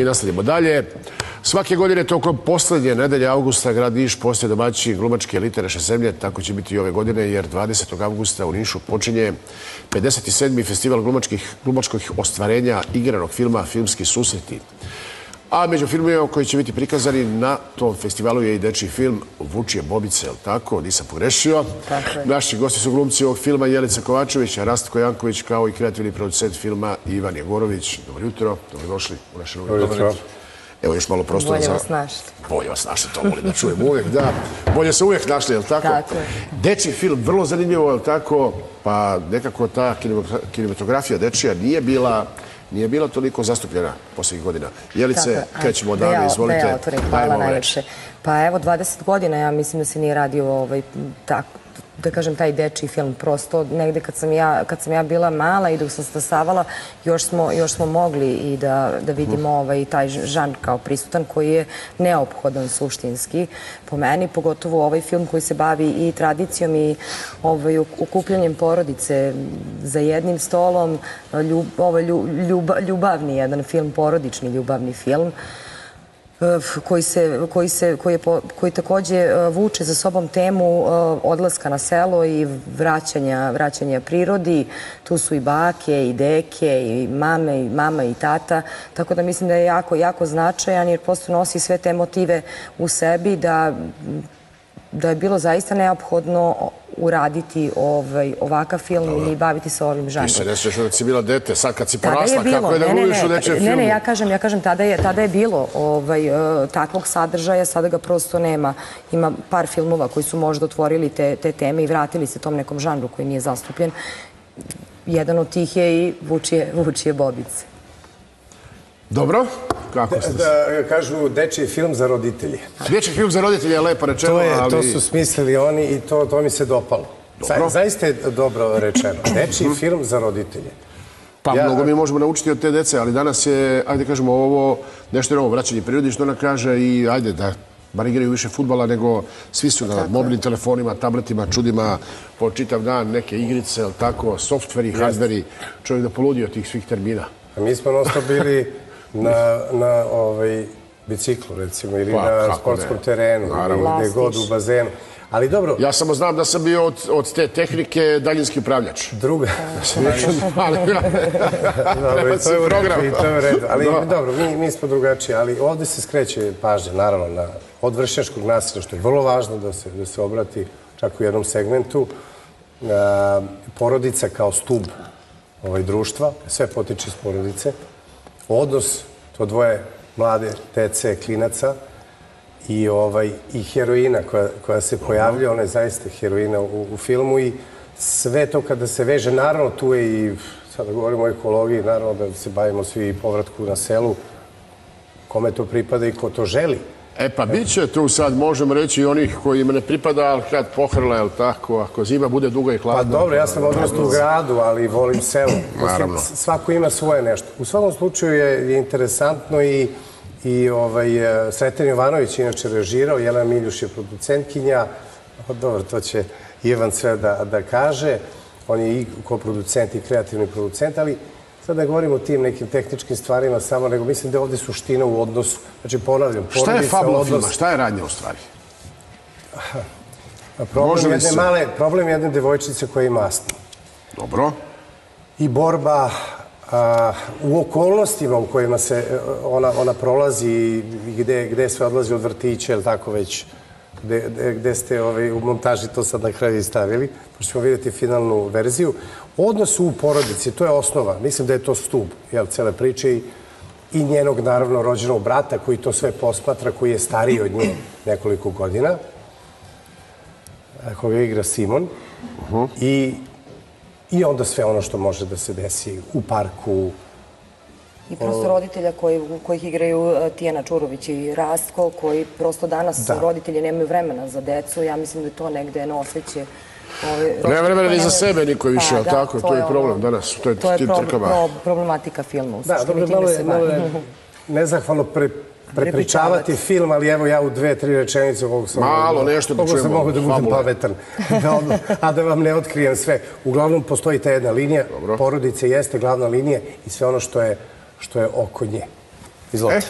I nastavljamo dalje. Svake godine tokom posljednje nedelje augusta grad Niš postoje domaći glumačke elite naše zemlje. Tako će biti i ove godine jer 20. augusta u Nišu počinje 57. festival glumačkih ostvarenja igranog filma Filmski susreti. A među filmima koji će biti prikazani na tom festivalu je i deči film Vučije Bobice, je li tako? Nisam pogrešio. Naši gosti su glumci ovog filma Jelica Kovačević, Rastko Janković, kao i kreativni producent filma Ivan Jegorović. Dobro jutro, dobrodošli u naše novi dobro. Evo još malo prostora za... Bolje vas našli. Bolje vas našli, to volim da čujem uvijek, da. Bolje se uvijek našli, je li tako? Tako je. Deči film, vrlo zanimljivo, je li tako? Pa nekako ta kinematografija dečija nije bila nije bila toliko zastupljena posljednjih godina. Jelice, krećemo od dame, izvolite. Otvorim, hvala najljepše. Pa evo, 20 godina, ja mislim da se nije radio ovaj, da kažem, taj deči film. Prosto, negde kad sam ja, kad sam ja bila mala i dok sam stasavala, još smo, još smo mogli i da, da vidimo ovaj, taj žan kao prisutan koji je neophodan suštinski po meni, pogotovo ovaj film koji se bavi i tradicijom i ovaj, ukupljanjem porodice za jednim stolom, ljub, ovaj, ljubavni jedan film, porodični ljubavni film koji, se, koji, se, koji, je, koji takođe e, vuče za sobom temu e, odlaska na selo i vraćanja, vraćanja prirodi. Tu su i bake, i deke, i mame, i mama, i tata. Tako da mislim da je jako, jako značajan jer prosto nosi sve te motive u sebi da da je bilo zaista neophodno uraditi ovaj, ovakav film i baviti se ovim žanrom. Ti se nesveš da si bila dete, sad kad si porasla, kako je da uviš u nečem filmu? Ne, ne, ja kažem, ja kažem, tada je, tada je bilo ovaj, e, takvog sadržaja, sada ga prosto nema. Ima par filmova koji su možda otvorili te, te teme i vratili se tom nekom žanru koji nije zastupljen. Jedan od tih je i Vučije, Vučije Bobice. Dobro. Kako ste Da, kažu dečji film za roditelje. Dečji film za roditelje je lepo rečeno, to je, ali... To su smislili oni i to, to mi se dopalo. Dobro. Zaista je dobro rečeno. Dečji mhm. film za roditelje. Pa ja, mnogo mi možemo naučiti od te dece, ali danas je, ajde kažemo, ovo nešto je ovo vraćanje prirodi, što ona kaže i ajde da bar igraju više futbala nego svi su na mobilnim telefonima, tabletima, čudima, po čitav dan neke igrice, tako, softveri, hardveri, čovjek da poludio tih svih termina. A mi smo nosto bili na, na ovaj, biciklu, recimo, ili pa, na sportskom ne. terenu, ili gde god u bazenu. Ali dobro... Ja samo znam da sam bio od, od te tehnike daljinski upravljač. Druga. dobro, i to je u redu, i to je u redu. Ali dobro, mi, mi smo drugačiji, ali ovde se skreće pažnje, naravno, na od vršnjačkog nasilja, što je vrlo važno da se, da se obrati čak u jednom segmentu. porodica kao stub ovaj, društva, sve potiče iz porodice odnos to dvoje mlade TC klinaca i, ovaj, i heroina koja, koja se pojavlja, ona je zaista heroina u, u filmu i sve to kada se veže, naravno tu je i, sada govorimo o ekologiji, naravno da se bavimo svi povratku na selu, kome to pripada i ko to želi. E pa bit će tu sad, možemo reći, i onih koji im ne pripada, ali kad pohrla, je li tako, ako zima bude duga i hladna. Pa dobro, ja sam odrastao u gradu, ali volim selo. Naravno. Svako ima svoje nešto. U svakom slučaju je, je interesantno i, i ovaj, e, Sreten Jovanović inače režirao, Jelena Miljuš je producentkinja, o, dobro, to će Ivan sve da, da kaže. On je i koproducent i kreativni producent, ali sad ne govorim o tim nekim tehničkim stvarima samo, nego mislim da je ovdje suština u odnosu. Znači, ponavljam, Šta je fabula filma? Šta je radnja u stvari? Problem jedne, male, problem jedne devojčice koja ima astma. Dobro. I borba a, u okolnostima u kojima se e, ona, ona prolazi i gde, gde sve odlazi od vrtića, ili tako već, gde, ste ovaj, u montaži to sad na kraju stavili, pa ćemo vidjeti finalnu verziju. Odnos u porodici, to je osnova. Mislim da je to stup jel, cele priče i, i njenog, naravno, rođenog brata koji to sve posmatra, koji je stariji od nje nekoliko godina, koga igra Simon. Uh -huh. I, I onda sve ono što može da se desi u parku, I prosto roditelja koji, kojih igraju e, Tijena Čurović i Rastko, koji prosto danas da. roditelji nemaju vremena za decu. Ja mislim da je to negde jedno osjeće Ne vremena ni za sebe niko više, ali pa, tako, to je problem danas, to je tim trkama. To je problematika filma. Da, dobro, malo je nezahvalno prepričavati film, ali evo ja u dve, tri rečenice koliko sam Malo nešto da čujemo. sam mogu da budem pametan, a da vam ne otkrijem sve. Uglavnom, postoji ta jedna linija, porodice jeste glavna linija i sve ono što je što je oko nje. Izvolite. E,